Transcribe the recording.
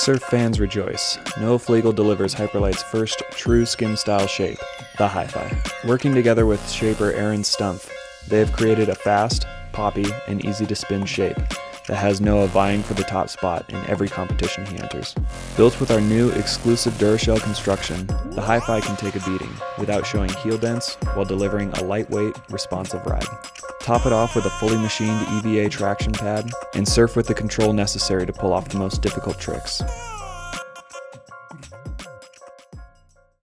Surf fans rejoice. Noah Flegel delivers Hyperlite's first true skim style shape, the Hi-Fi. Working together with shaper Aaron Stumpf, they have created a fast, poppy, and easy to spin shape that has Noah vying for the top spot in every competition he enters. Built with our new exclusive Durashell construction, the Hi-Fi can take a beating without showing heel dents while delivering a lightweight, responsive ride. Top it off with a fully machined EVA traction pad, and surf with the control necessary to pull off the most difficult tricks.